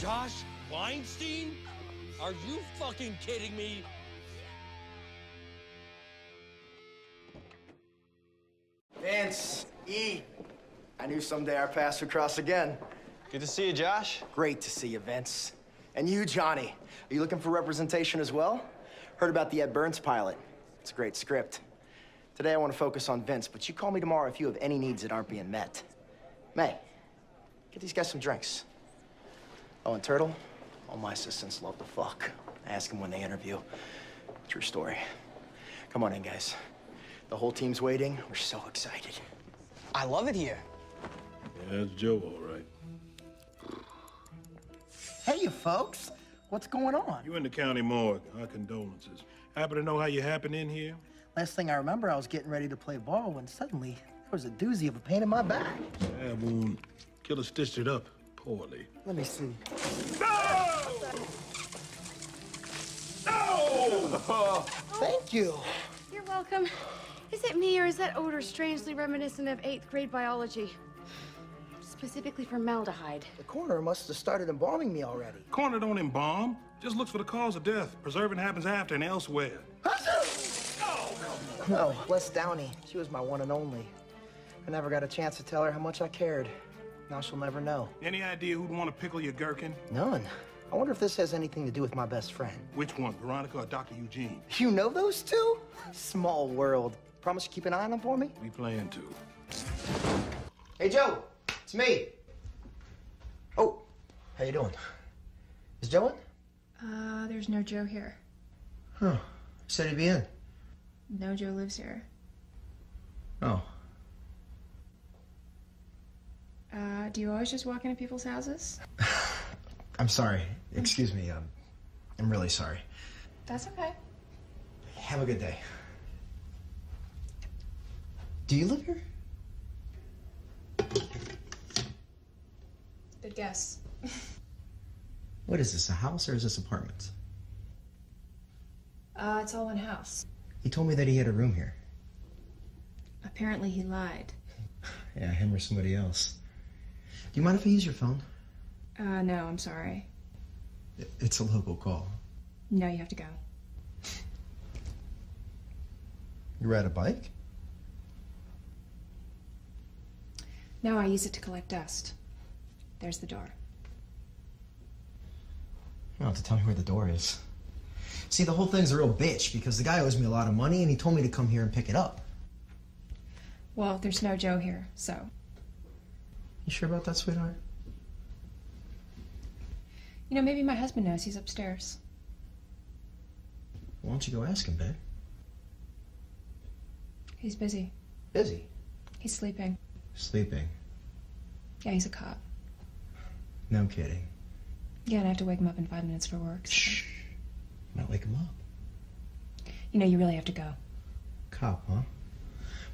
Josh Weinstein? Are you fucking kidding me? Vince, E. I knew someday our paths would cross again. Good to see you, Josh. Great to see you, Vince. And you, Johnny. Are you looking for representation as well? Heard about the Ed Burns pilot. It's a great script. Today I want to focus on Vince, but you call me tomorrow if you have any needs that aren't being met. May, get these guys some drinks. Oh, and Turtle, all my assistants love to fuck. I Ask them when they interview. True story. Come on in, guys. The whole team's waiting. We're so excited. I love it here. Yeah, that's Joe, all right. Hey, you folks. What's going on? You in the county morgue. Our condolences. Happen to know how you happened in here? Last thing I remember, I was getting ready to play ball when suddenly there was a doozy of a pain in my back. Stab wound. Killer stitched it up poorly. Let me see. No! No! Thank you. You're welcome. Is it me or is that odor strangely reminiscent of eighth grade biology? Specifically formaldehyde. The coroner must have started embalming me already. Coroner don't embalm. Just looks for the cause of death. Preserving happens after and elsewhere. No, bless Downey. She was my one and only. I never got a chance to tell her how much I cared. Now she'll never know. Any idea who'd want to pickle your gherkin? None. I wonder if this has anything to do with my best friend. Which one, Veronica or Dr. Eugene? You know those two? Small world. Promise you keep an eye on them for me? We plan to. Hey, Joe. It's me. Oh, how you doing? Is Joe in? Uh, there's no Joe here. Huh. Said he'd be in. No Joe lives here. Oh. Uh, do you always just walk into people's houses? I'm sorry. Excuse me. Um, I'm really sorry. That's okay. Have a good day. Do you live here? Good guess. What is this, a house or is this apartments? Uh, it's all one house. He told me that he had a room here. Apparently he lied. Yeah, him or somebody else. Do you mind if I use your phone? Uh, no, I'm sorry. It's a local call. No, you have to go. You ride a bike? No, I use it to collect dust. There's the door. You don't have to tell me where the door is. See, the whole thing's a real bitch because the guy owes me a lot of money and he told me to come here and pick it up. Well, there's no Joe here, so. You sure about that, sweetheart? You know, maybe my husband knows he's upstairs. Why don't you go ask him, babe? He's busy. Busy. He's sleeping. Sleeping. Yeah, he's a cop. No kidding. Yeah, and I have to wake him up in five minutes for work. so- Shh. Not wake him up. You know, you really have to go. Cop, huh?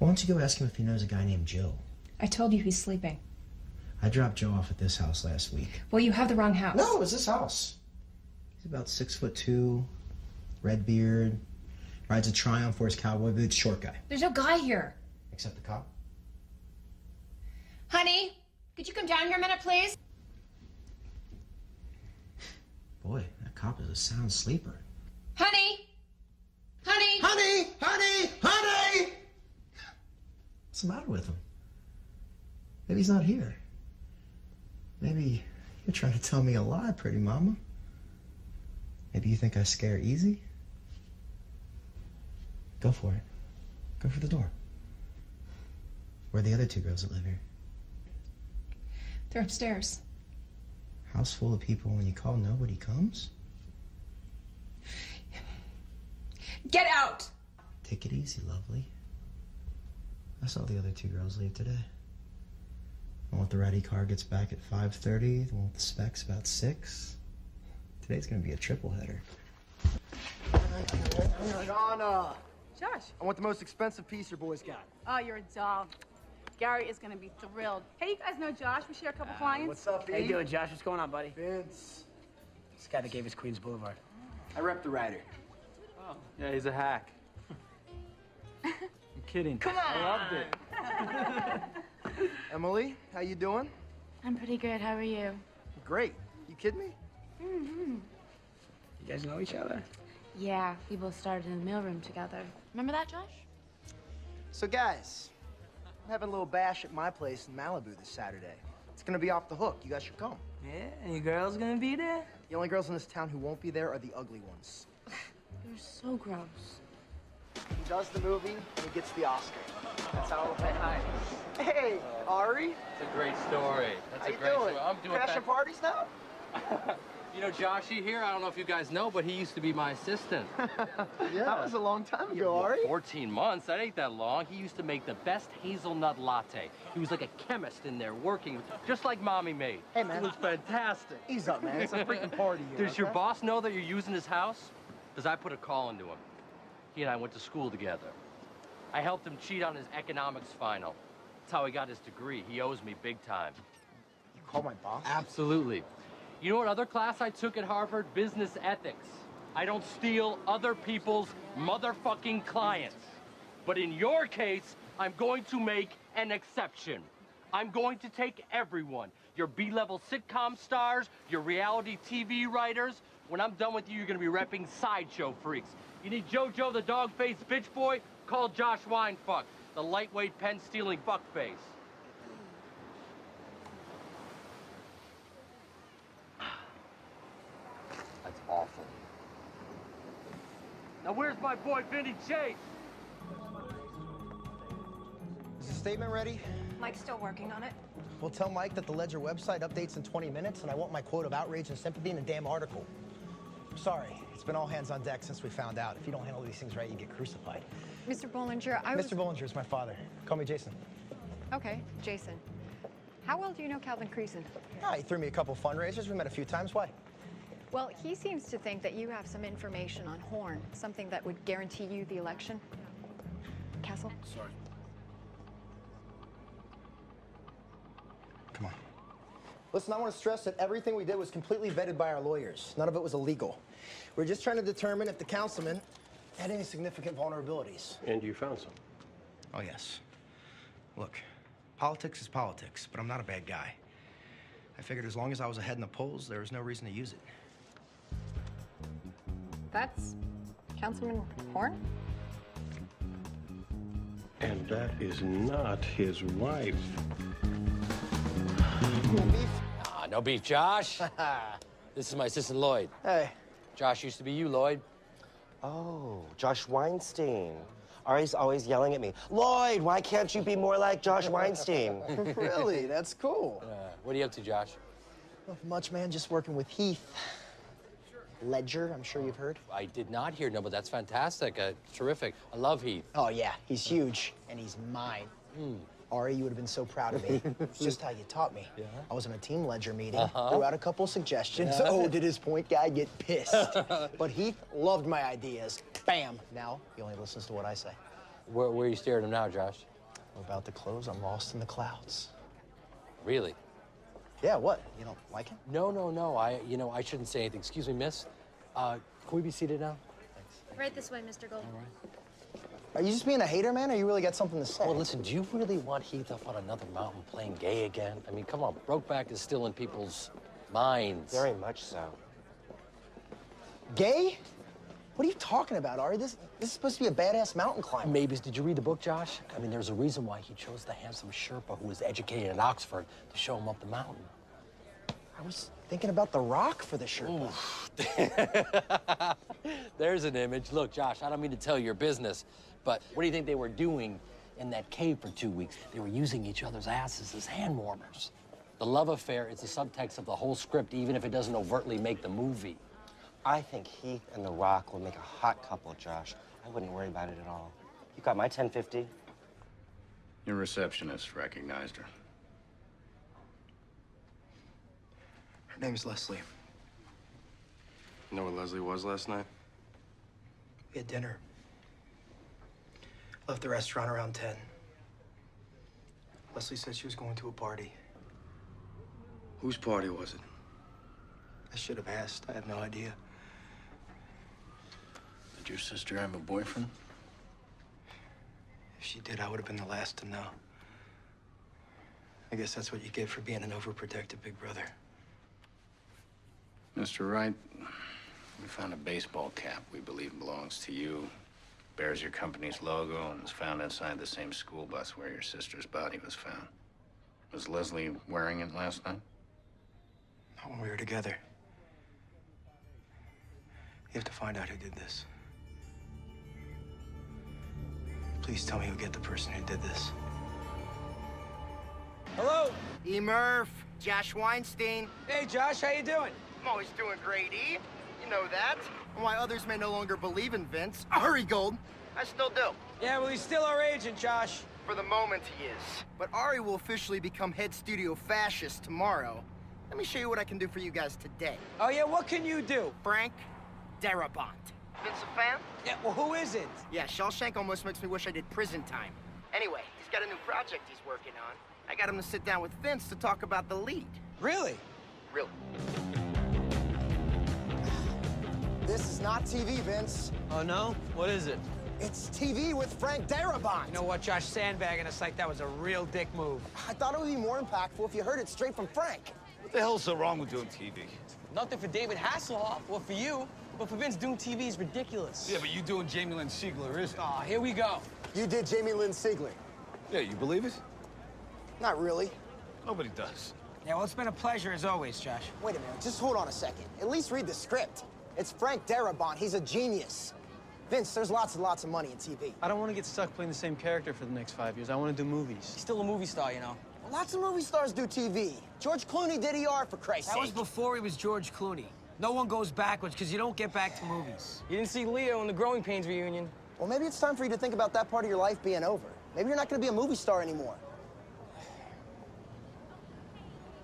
Why don't you go ask him if he knows a guy named Joe? I told you he's sleeping. I dropped Joe off at this house last week. Well, you have the wrong house. No, it was this house. He's about six foot two, red beard, rides a Triumph, wears cowboy boots, short guy. There's no guy here. Except the cop. Honey, could you come down here a minute, please? Boy, that cop is a sound sleeper. Honey! Honey! Honey! Honey! Honey! What's the matter with him? Maybe he's not here. You're trying to tell me a lie, pretty mama. Maybe you think I scare easy? Go for it. Go for the door. Where are the other two girls that live here? They're upstairs. House full of people, when you call, nobody comes? Get out! Take it easy, lovely. I saw the other two girls leave today. The one with the ratty car gets back at 5.30, the one with the specs about 6. Today's gonna be a triple header. Donna! Josh. I want the most expensive piece your boys got. Oh, you're a doll. Gary is gonna be thrilled. Hey, you guys know Josh? We share a couple uh, clients. What's up, How you doing, Josh? What's going on, buddy? Vince. This guy that gave us Queens Boulevard. I rep the rider. Oh. Yeah, he's a hack. I'm kidding. Come on. I on. loved it. Emily, how you doing? I'm pretty good. How are you? Great. You kidding me? Mm-hmm. You guys know each other? Yeah, we both started in the mailroom together. Remember that, Josh? So, guys, I'm having a little bash at my place in Malibu this Saturday. It's gonna be off the hook. You guys should come. Yeah, and your girl's gonna be there? The only girls in this town who won't be there are the ugly ones. You're so gross. He does the movie and he gets the Oscar. That's how it'll pay. Hey, Ari. It's a great story. That's How a you great doing? story. I'm doing Crashing parties now? You know Joshy here? I don't know if you guys know, but he used to be my assistant. Yeah. That was a long time ago, Ari. 14 months, that ain't that long. He used to make the best hazelnut latte. He was like a chemist in there working, just like mommy made. Hey, man. It was fantastic. Ease up, man. It's a freaking party here. Does your boss know that you're using his house? Because I put a call into him. He and I went to school together. I helped him cheat on his economics final. That's how he got his degree. He owes me big time. You call my boss? Absolutely. You know what other class I took at Harvard? Business ethics. I don't steal other people's motherfucking clients. But in your case, I'm going to make an exception. I'm going to take everyone. Your B-level sitcom stars, your reality TV writers. When I'm done with you, you're gonna be repping sideshow freaks. You need JoJo the dog-faced bitch boy? Call Josh Winefuck, the lightweight pen-stealing fuckface. That's awful. Now where's my boy Vinny Chase? Is the statement ready? Mike's still working on it. We'll tell Mike that the Ledger website updates in 20 minutes, and I want my quote of outrage and sympathy in a damn article. Sorry, it's been all hands on deck since we found out. If you don't handle these things right, you get crucified. Mr. Bollinger, I was... Mr. Bollinger is my father. Call me Jason. Okay, Jason. How well do you know Calvin Creason? Ah, he threw me a couple fundraisers. We met a few times. Why? Well, he seems to think that you have some information on Horn, something that would guarantee you the election. Castle? Sorry. Come on. Listen, I want to stress that everything we did was completely vetted by our lawyers. None of it was illegal. We're just trying to determine if the councilman had any significant vulnerabilities. And you found some. Oh, yes. Look, politics is politics, but I'm not a bad guy. I figured as long as I was ahead in the polls, there was no reason to use it. That's Councilman Horn? And that is not his wife. Ah, no beef, Josh. this is my assistant Lloyd. Hey. Josh used to be you, Lloyd. Oh, Josh Weinstein. Ari's always yelling at me, Lloyd, why can't you be more like Josh Weinstein? really? That's cool. Uh, what are you up to, Josh? Not much, man. Just working with Heath. Ledger, I'm sure you've heard. I did not hear, no, but that's fantastic. Uh, terrific. I love Heath. Oh, yeah. He's huge, and he's mine. Ari, you would have been so proud of me. it's just how you taught me. Yeah. I was in a team ledger meeting, Uh-huh. threw out a couple suggestions. Yeah. Oh, did his point guy get pissed? but Heath loved my ideas. Bam! Now he only listens to what I say. Where, where are you staring him now, Josh? We're about to close. I'm lost in the clouds. Really? Yeah, what? You don't like him? No, no, no. I, you know, I shouldn't say anything. Excuse me, miss. Uh, can we be seated now? Thanks. Right this way, Mr. Gold. Are you just being a hater, man, or you really got something to say? Well, listen, do you really want Heath up on another mountain playing gay again? I mean, come on. Brokeback is still in people's minds. Very much so. Gay? What are you talking about, Ari? This, this is supposed to be a badass mountain climber. Maybes, did you read the book, Josh? I mean, there's a reason why he chose the handsome Sherpa who was educated at Oxford to show him up the mountain. I was thinking about The Rock for the Sherpa. There's an image. Look, Josh, I don't mean to tell your business, but what do you think they were doing in that cave for two weeks? They were using each other's asses as hand warmers. The love affair is the subtext of the whole script, even if it doesn't overtly make the movie. I think Heath and The Rock will make a hot couple, Josh. I wouldn't worry about it at all. You got my 1050? Your receptionist recognized her. Her name's Leslie. You know what Leslie was last night? We had dinner. Left the restaurant around 10. Leslie said she was going to a party. Whose party was it? I should have asked. I have no idea. Did your sister have a boyfriend? If she did, I would have been the last to know. I guess that's what you get for being an overprotective big brother. Mr. Wright, we found a baseball cap we believe belongs to you. Bears your company's logo and was found inside the same school bus where your sister's body was found. Was Leslie wearing it last night? Not when we were together. You have to find out who did this. Please tell me you'll get the person who did this. Hello. E. Murph, Josh Weinstein. Hey, Josh, how you doing? I'm always doing great, E. You know that. And why others may no longer believe in Vince, hurry, Gold. I still do. Yeah, well, he's still our agent, Josh. For the moment, he is. But Ari will officially become head studio fascist tomorrow. Let me show you what I can do for you guys today. Oh, yeah? What can you do? Frank Darabont. Vince a fan? Yeah, well, who is it? Yeah, Shawshank almost makes me wish I did prison time. Anyway, he's got a new project he's working on. I got him to sit down with Vince to talk about the lead. Really? Really. This is not TV, Vince. Oh, no? What is it? It's TV with Frank Darabont. You know what, Josh? Sandbagging us like that was a real dick move. I thought it would be more impactful if you heard it straight from Frank. What the hell's so wrong with doing TV? Nothing for David Hasselhoff or for you, but for Vince, doing TV is ridiculous. Yeah, but you doing Jamie Lynn Sigler isn't. Aw, here we go. You did Jamie Lynn Sigler. Yeah, you believe it? Not really. Nobody does. Yeah, well, it's been a pleasure as always, Josh. Wait a minute, just hold on a second. At least read the script. It's Frank Darabont. He's a genius. Vince, there's lots and lots of money in TV. I don't want to get stuck playing the same character for the next five years. I want to do movies. He's still a movie star, you know. Lots of movie stars do TV. George Clooney did ER, for Christ's That sake. was before he was George Clooney. No one goes backwards because you don't get back to movies. You didn't see Leo in the Growing Pains reunion. Well, maybe it's time for you to think about that part of your life being over. Maybe you're not going to be a movie star anymore.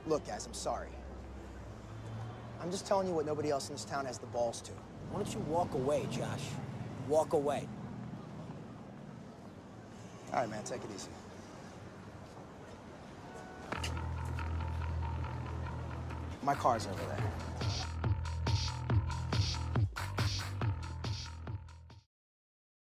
Look, guys, I'm sorry. I'm just telling you what nobody else in this town has the balls to. Why don't you walk away, Josh? Walk away. All right, man, take it easy. My car's over there.